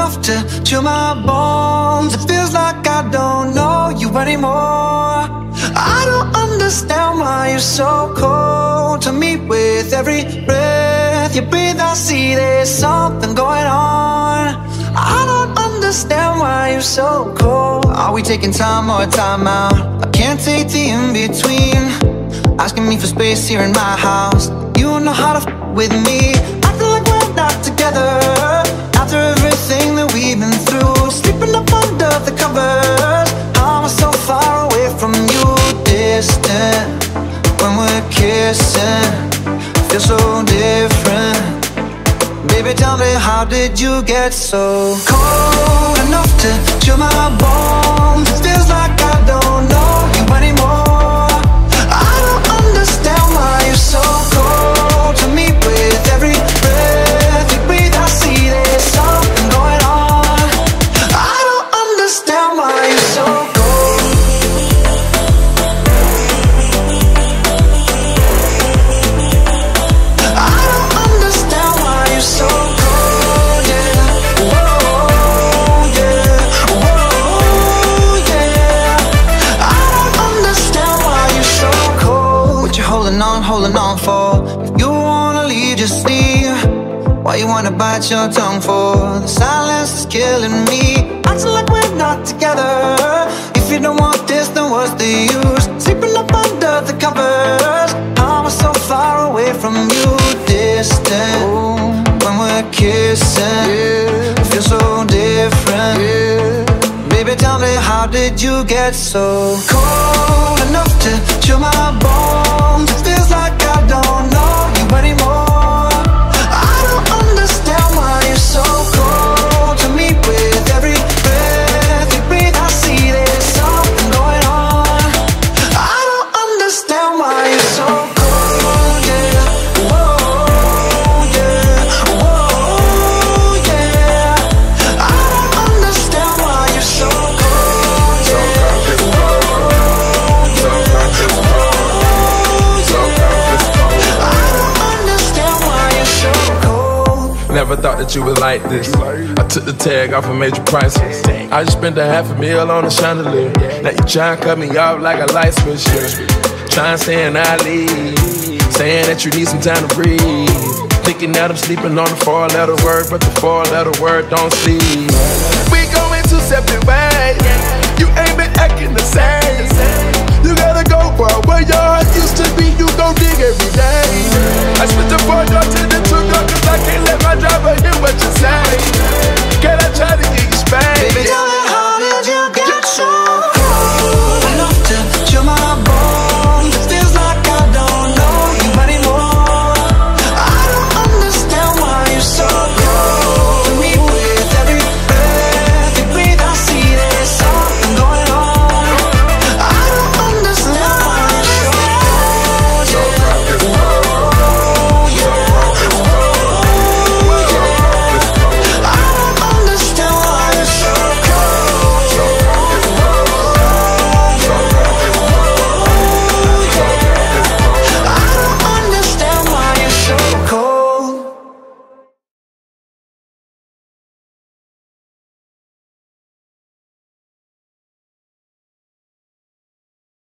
enough to chill my bones. It feels like I don't know you anymore. I don't understand why you're so cold to me. With every breath you breathe, I see there's something going on. I don't understand why you're so cold. Are we taking time or time out? I can't take the in between. Asking me for space here in my house. You don't know how to f with me. We're feel so different. Baby, tell me, how did you get so cold enough to chill my bones? It feels like I don't holding on, holding on for? If you wanna leave, just leave. Why you wanna bite your tongue for? The silence is killing me. Acting like we're not together. If you don't want this, then what's the use? Sleeping up under the covers. I'm so far away from you, distant. When we're kissing, it feels so different. Baby, tell me, how did you get so cold Never thought that you was like this. I took the tag off and major you priceless. I just spent a half a meal on a chandelier. Now you try and cut me off like a light switch. Trying saying I leave. Saying that you need some time to breathe. Thinking that I'm sleeping on the four letter word, but the four letter word don't sleep. We going two separate ways. You ain't been acting the same.